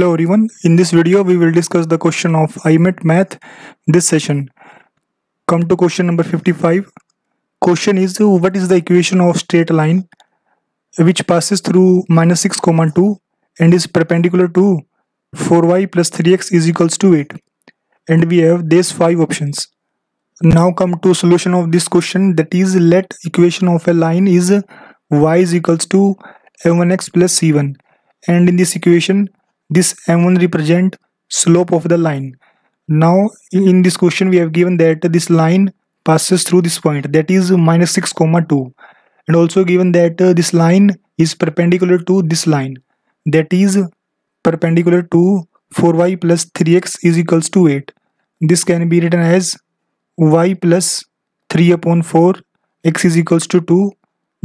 Hello everyone, in this video we will discuss the question of IMAT Math this session. Come to question number 55. Question is what is the equation of straight line which passes through minus 6 comma 2 and is perpendicular to 4y plus 3x is equals to 8 and we have these five options. Now come to solution of this question that is let equation of a line is y is equals to m1x plus c1 and in this equation this m1 represent slope of the line. Now in this question we have given that this line passes through this point. That is minus 6 comma 2 and also given that uh, this line is perpendicular to this line. That is perpendicular to 4y plus 3x is equals to 8 this can be written as y plus 3 upon 4 x is equals to 2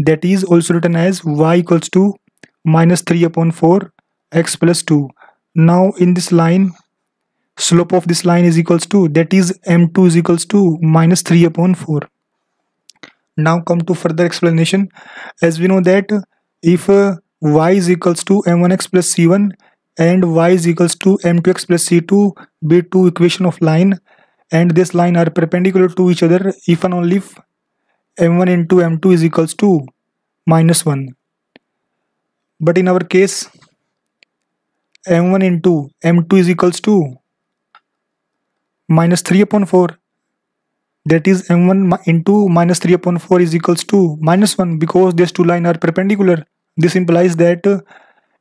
that is also written as y equals to minus 3 upon 4 x plus 2 now in this line slope of this line is equals to that is m2 is equals to minus 3 upon 4 now come to further explanation. As we know that if uh, y is equals to m1x plus c1 and y is equals to m2x plus c2 be two equation of line and this line are perpendicular to each other if and only if m1 into m2 is equals to minus 1 but in our case m1 into m2 is equals to minus 3 upon 4 that is m1 into minus 3 upon 4 is equals to minus 1 because these two lines are perpendicular. This implies that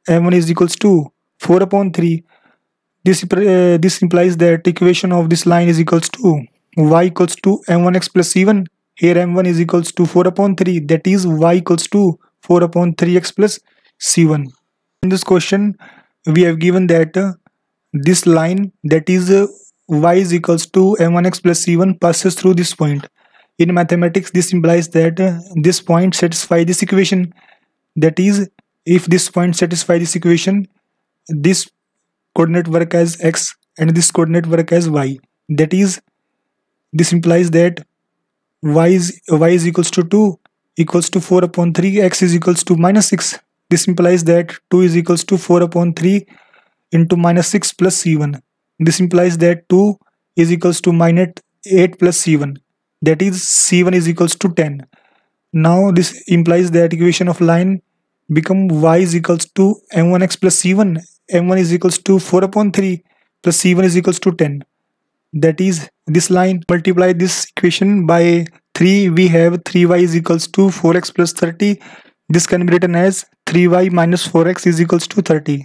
m1 is equals to 4 upon 3 this uh, this implies that equation of this line is equals to y equals to m1x plus c1 here m1 is equals to 4 upon 3 that is y equals to 4 upon 3x plus c1 in this question we have given that uh, this line that is uh, y is equals to m1x plus c1 passes through this point. In mathematics this implies that uh, this point satisfy this equation. That is if this point satisfy this equation this coordinate work as x and this coordinate work as y. That is this implies that y is y is equals to 2 equals to 4 upon 3 x is equals to minus 6 this implies that 2 is equals to 4 upon 3 into minus 6 plus c1 this implies that 2 is equals to minus 8 plus c1 that is c1 is equals to 10 now this implies that equation of line become y is equals to m1x plus c1 m1 is equals to 4 upon 3 plus c1 is equals to 10 that is this line multiply this equation by 3 we have 3y is equals to 4x plus 30 this can be written as 3y minus 4x is equals to 30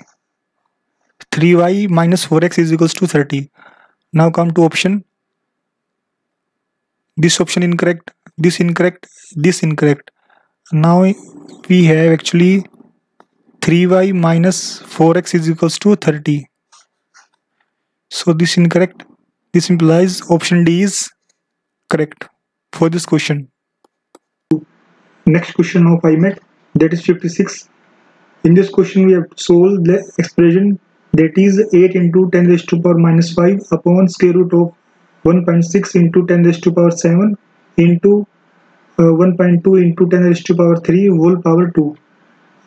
3y minus 4x is equals to 30 now come to option. This option incorrect this incorrect this incorrect. Now we have actually 3y minus 4x is equals to 30 so this incorrect. This implies option D is correct for this question. Next question of IMAT that is 56 in this question we have solved the expression that is 8 into 10 raised to power minus 5 upon square root of 1.6 into 10 raised to power 7 into uh, 1.2 into 10 raised to power 3 whole power 2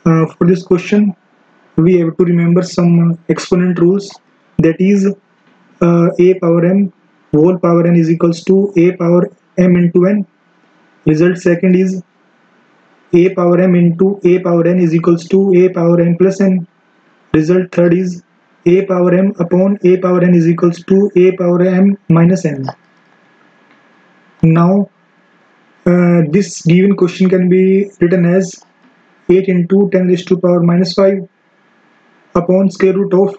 uh, for this question we have to remember some exponent rules. That is uh, a power m whole power n is equals to a power m into n. Result second is a power m into a power n is equals to a power n plus n result third is a power m upon a power n is equals to a power m minus n now uh, this given question can be written as 8 into 10 raised to power minus 5 upon square root of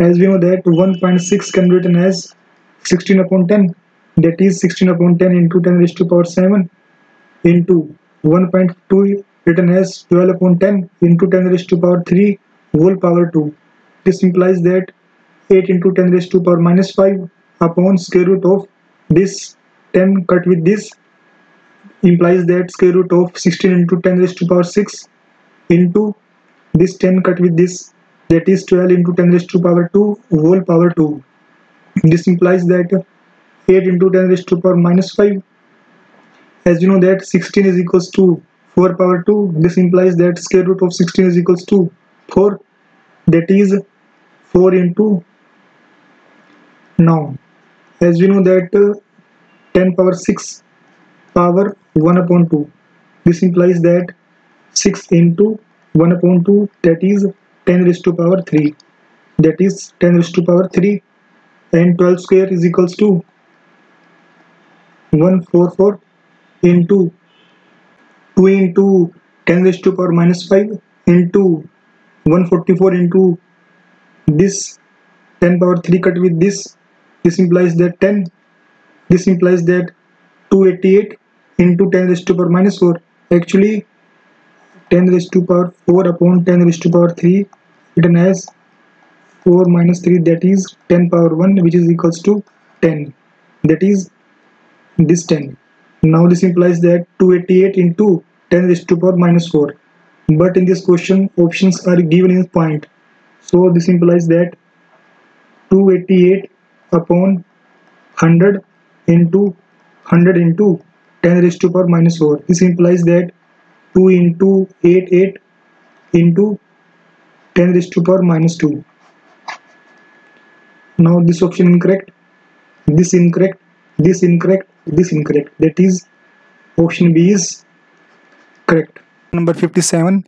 as we know that 1.6 can be written as 16 upon 10 that is 16 upon 10 into 10 raised to power 7 into 1.2 written as 12 upon 10 into 10 raised to power 3 whole power 2. This implies that 8 into 10 raised to power minus 5 upon square root of this 10 cut with this implies that square root of 16 into 10 raised to power 6 into this 10 cut with this that is 12 into 10 raised to power 2 whole power 2. This implies that 8 into 10 raised to power minus 5 as you know that 16 is equals to 4 power 2 this implies that square root of 16 is equals to 4 that is 4 into now. As we know that uh, 10 power 6 power 1 upon 2 this implies that 6 into 1 upon 2 that is 10 raised to power 3 that is 10 raised to power 3 and 12 square is equals to 144 into 2 into 10 raised to power minus 5 into 144 into this 10 power 3 cut with this. This implies that 10 this implies that 288 into 10 raised to power minus 4 actually 10 raised to power 4 upon 10 raised to power 3 written as 4 minus 3 that is 10 power 1 which is equals to 10 that is this 10 now this implies that 288 into 10 raised to power minus 4 but in this question options are given in point. So this implies that 288 upon 100 into 100 into 10 raised to power minus 4 this implies that 2 into 8 8 into 10 raised to power minus 2 now this option incorrect this incorrect this incorrect this incorrect. That is option b is correct. Number 57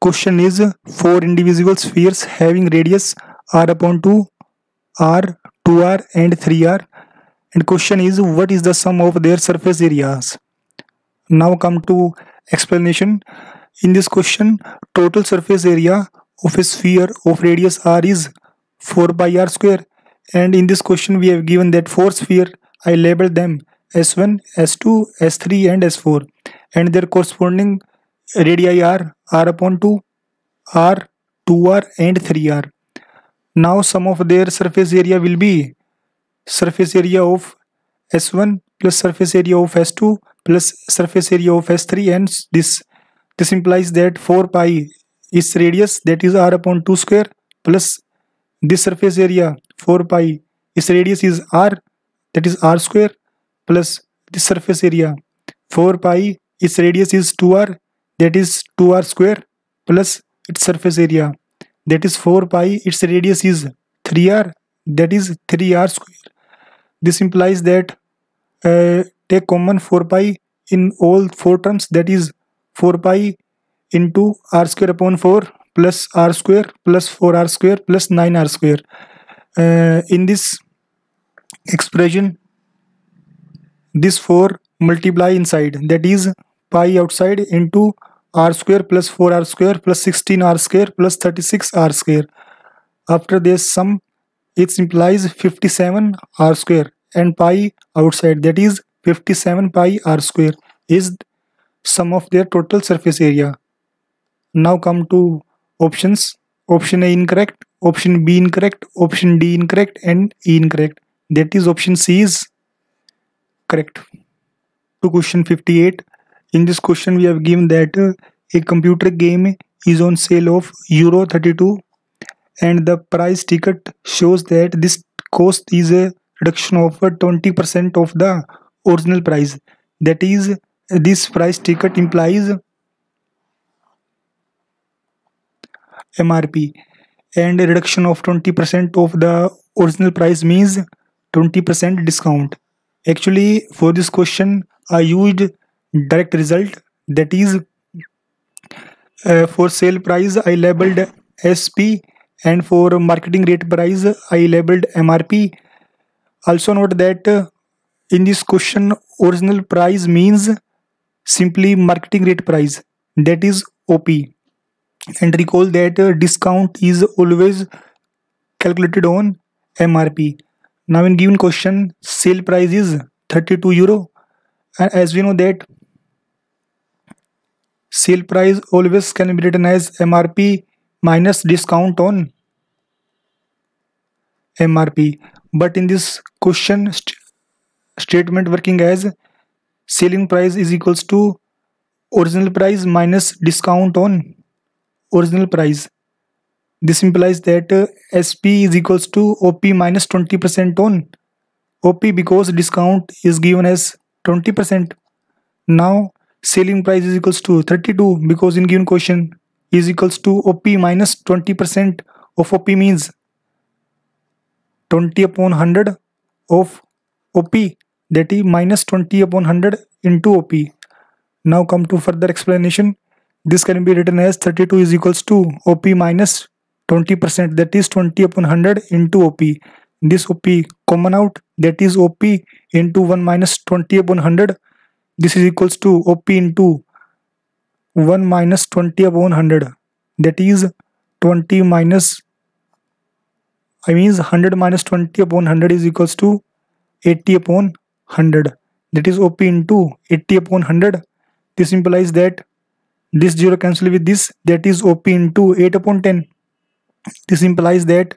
question is four indivisible spheres having radius r upon 2 r 2r and 3r and question is what is the sum of their surface areas? Now come to explanation. In this question total surface area of a sphere of radius r is 4 pi r square. And in this question we have given that four sphere I labeled them S1, S2, S3 and S4 and their corresponding radii are R upon 2, R, 2R and 3R. Now sum of their surface area will be surface area of S1 plus surface area of S2 plus surface area of S3 and this this implies that 4 pi is radius that is R upon 2 square plus this surface area 4 pi its radius is r that is r square plus this surface area. 4 pi its radius is 2r that is 2r square plus its surface area. that is 4 pi its radius is 3r that is 3r square. this implies that uh, take common 4 pi in all four terms that is 4 pi into r square upon 4 plus r square plus 4r square plus 9r square. Uh, in this expression this 4 multiply inside. That is pi outside into r square plus 4r square plus 16r square plus 36r square. After this sum it implies 57 r square and pi outside. That is 57 pi r square is sum of their total surface area. Now come to options. Option a incorrect option B incorrect, option D incorrect and E incorrect. That is option C is correct. To question 58. In this question we have given that uh, a computer game is on sale of euro 32 and the price ticket shows that this cost is a reduction of 20% of the original price. That is this price ticket implies MRP and a reduction of 20% of the original price means 20% discount. Actually for this question I used direct result that is uh, for sale price I labeled SP and for marketing rate price I labeled MRP. Also note that uh, in this question original price means simply marketing rate price that is OP and recall that uh, discount is always calculated on MRP. Now in given question sale price is 32 euro and as we know that sale price always can be written as MRP minus discount on MRP but in this question st statement working as selling price is equals to original price minus discount on original price. This implies that uh, SP is equals to OP minus 20% on OP because discount is given as 20%. Now selling price is equals to 32 because in given question is equals to OP minus 20% of OP means 20 upon 100 of OP that is minus 20 upon 100 into OP. Now come to further explanation. This can be written as 32 is equals to OP minus 20% that is 20 upon 100 into OP. This OP common out that is OP into 1 minus 20 upon 100. This is equals to OP into 1 minus 20 upon 100 that is 20 minus I means 100 minus 20 upon 100 is equals to 80 upon 100 that is OP into 80 upon 100 this implies that this 0 cancel with this that is OP into 8 upon 10 this implies that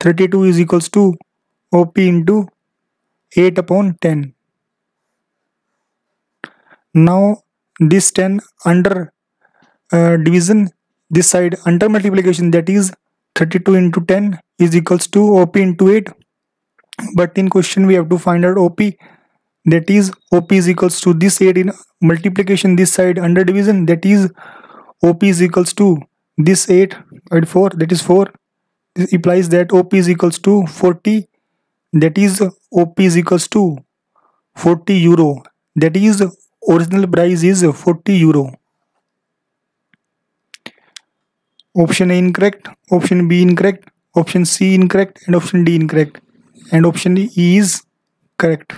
32 is equals to OP into 8 upon 10 now this 10 under uh, division this side under multiplication that is 32 into 10 is equals to OP into 8 but in question we have to find out OP that is OP is equals to this 8 in multiplication this side under division that is OP is equals to this 8 and 4 that is 4 this implies that OP is equals to 40 that is OP is equals to 40 euro that is original price is 40 euro. Option A incorrect option B incorrect option C incorrect and option D incorrect and option E is correct